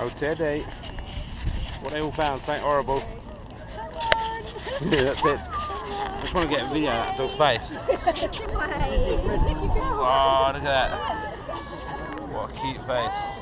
Oh, Teddy. Eh? What they all found, something horrible. yeah, that's it. I just want to get a video of that dog's face. Oh, look at that. What a cute face.